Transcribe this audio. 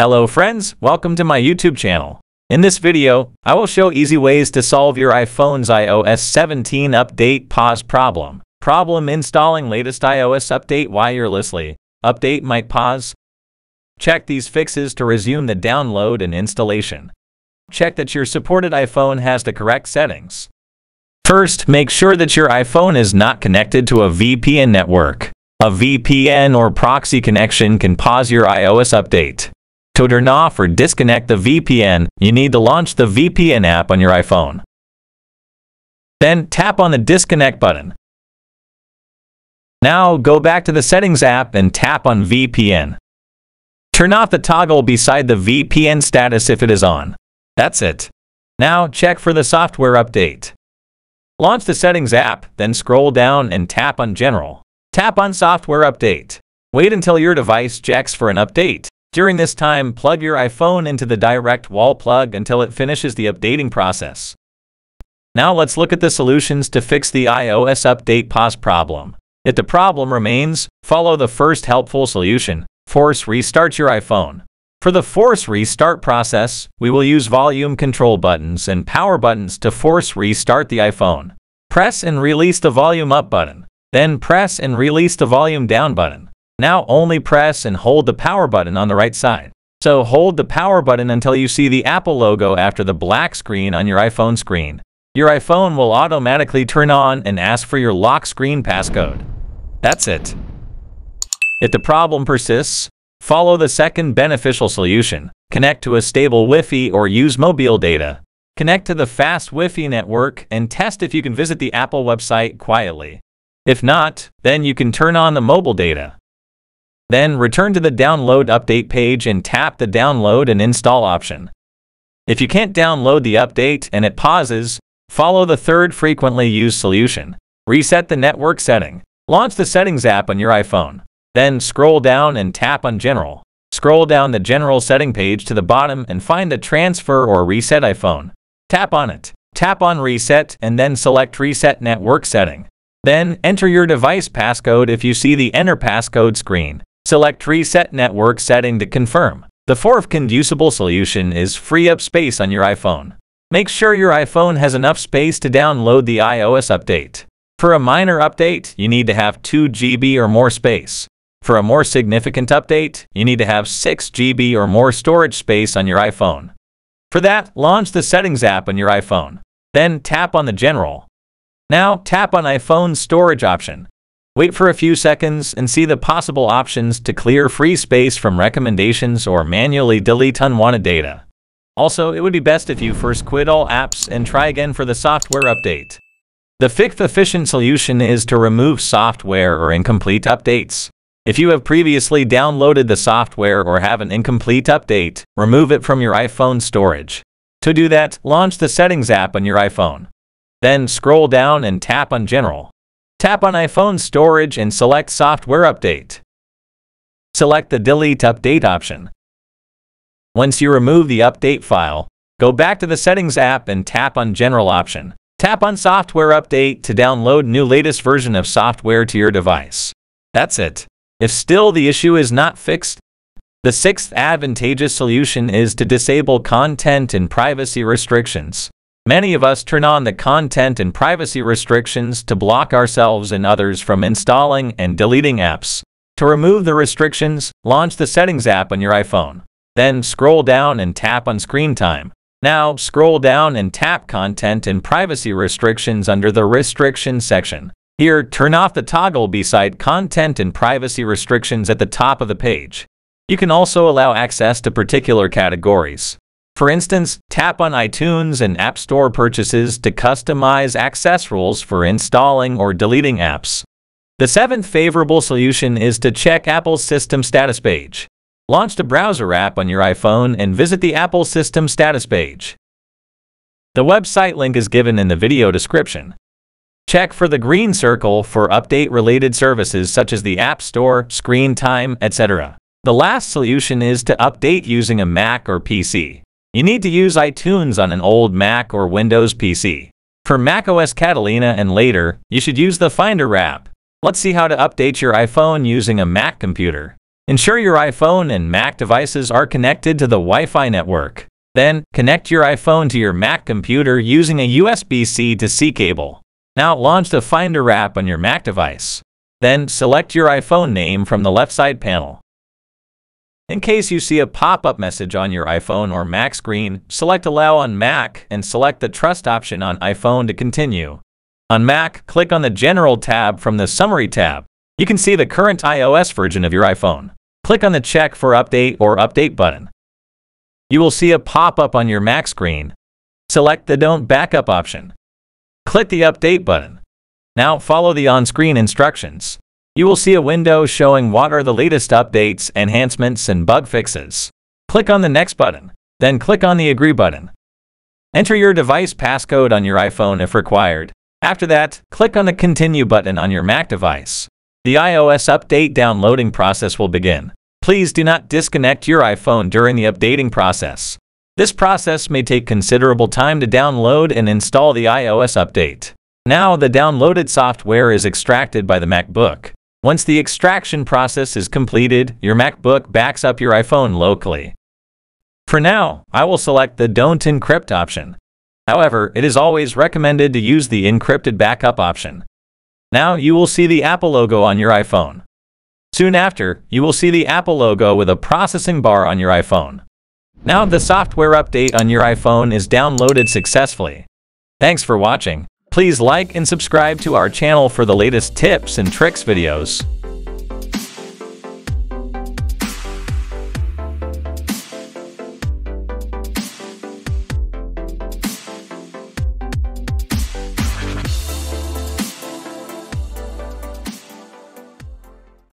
Hello friends, welcome to my YouTube channel. In this video, I will show easy ways to solve your iPhone's iOS 17 update pause problem. Problem installing latest iOS update wirelessly. Update might pause. Check these fixes to resume the download and installation. Check that your supported iPhone has the correct settings. First, make sure that your iPhone is not connected to a VPN network. A VPN or proxy connection can pause your iOS update. To turn off or disconnect the VPN, you need to launch the VPN app on your iPhone. Then tap on the disconnect button. Now go back to the settings app and tap on VPN. Turn off the toggle beside the VPN status if it is on. That's it. Now check for the software update. Launch the settings app, then scroll down and tap on General. Tap on Software Update. Wait until your device checks for an update. During this time, plug your iPhone into the direct wall plug until it finishes the updating process. Now let's look at the solutions to fix the iOS update pause problem. If the problem remains, follow the first helpful solution, force restart your iPhone. For the force restart process, we will use volume control buttons and power buttons to force restart the iPhone. Press and release the volume up button. Then press and release the volume down button. Now only press and hold the power button on the right side. So hold the power button until you see the Apple logo after the black screen on your iPhone screen. Your iPhone will automatically turn on and ask for your lock screen passcode. That's it. If the problem persists, follow the second beneficial solution. Connect to a stable Wi-Fi or use mobile data. Connect to the fast Wi-Fi network and test if you can visit the Apple website quietly. If not, then you can turn on the mobile data. Then return to the download update page and tap the download and install option. If you can't download the update and it pauses, follow the third frequently used solution. Reset the network setting. Launch the settings app on your iPhone. Then scroll down and tap on General. Scroll down the General setting page to the bottom and find the Transfer or Reset iPhone. Tap on it. Tap on Reset and then select Reset Network Setting. Then, enter your device passcode if you see the Enter Passcode screen. Select Reset Network Setting to confirm. The fourth conducible solution is free up space on your iPhone. Make sure your iPhone has enough space to download the iOS update. For a minor update, you need to have 2 GB or more space. For a more significant update, you need to have 6 GB or more storage space on your iPhone. For that, launch the Settings app on your iPhone. Then tap on the General, now tap on iPhone storage option. Wait for a few seconds and see the possible options to clear free space from recommendations or manually delete unwanted data. Also, it would be best if you first quit all apps and try again for the software update. The fifth efficient solution is to remove software or incomplete updates. If you have previously downloaded the software or have an incomplete update, remove it from your iPhone storage. To do that, launch the Settings app on your iPhone. Then scroll down and tap on General. Tap on iPhone Storage and select Software Update. Select the Delete Update option. Once you remove the update file, go back to the Settings app and tap on General option. Tap on Software Update to download new latest version of software to your device. That's it. If still the issue is not fixed, the sixth advantageous solution is to disable content and privacy restrictions. Many of us turn on the content and privacy restrictions to block ourselves and others from installing and deleting apps. To remove the restrictions, launch the Settings app on your iPhone. Then scroll down and tap on Screen Time. Now scroll down and tap Content and Privacy Restrictions under the Restrictions section. Here, turn off the toggle beside Content and Privacy Restrictions at the top of the page. You can also allow access to particular categories. For instance, tap on iTunes and App Store purchases to customize access rules for installing or deleting apps. The seventh favorable solution is to check Apple's system status page. Launch the browser app on your iPhone and visit the Apple system status page. The website link is given in the video description. Check for the green circle for update-related services such as the App Store, Screen Time, etc. The last solution is to update using a Mac or PC. You need to use iTunes on an old Mac or Windows PC. For macOS Catalina and later, you should use the Finder app. Let's see how to update your iPhone using a Mac computer. Ensure your iPhone and Mac devices are connected to the Wi-Fi network. Then, connect your iPhone to your Mac computer using a USB-C to C cable. Now launch the Finder app on your Mac device. Then select your iPhone name from the left side panel. In case you see a pop-up message on your iPhone or Mac screen, select Allow on Mac and select the Trust option on iPhone to continue. On Mac, click on the General tab from the Summary tab. You can see the current iOS version of your iPhone. Click on the Check for Update or Update button. You will see a pop-up on your Mac screen. Select the Don't Backup option. Click the Update button. Now follow the on-screen instructions. You will see a window showing what are the latest updates, enhancements, and bug fixes. Click on the Next button, then click on the Agree button. Enter your device passcode on your iPhone if required. After that, click on the Continue button on your Mac device. The iOS update downloading process will begin. Please do not disconnect your iPhone during the updating process. This process may take considerable time to download and install the iOS update. Now the downloaded software is extracted by the MacBook. Once the extraction process is completed, your MacBook backs up your iPhone locally. For now, I will select the Don't Encrypt option. However, it is always recommended to use the Encrypted Backup option. Now you will see the Apple logo on your iPhone. Soon after, you will see the Apple logo with a processing bar on your iPhone. Now the software update on your iPhone is downloaded successfully. Thanks for watching. Please like and subscribe to our channel for the latest tips and tricks videos.